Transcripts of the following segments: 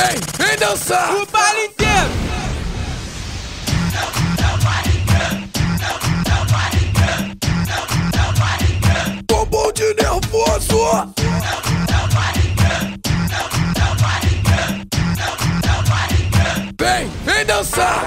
Vem, vem dançar! O baile inteiro! Bombom de nervoso! Vem, vem dançar!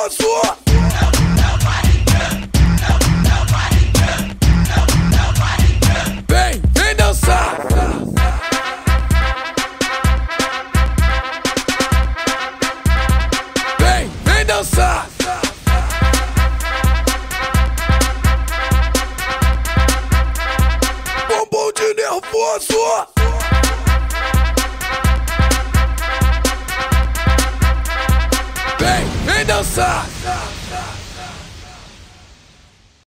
nervoso! Vem, vem dançar! Vem, vem dançar! Bombom de nervoso! なさ。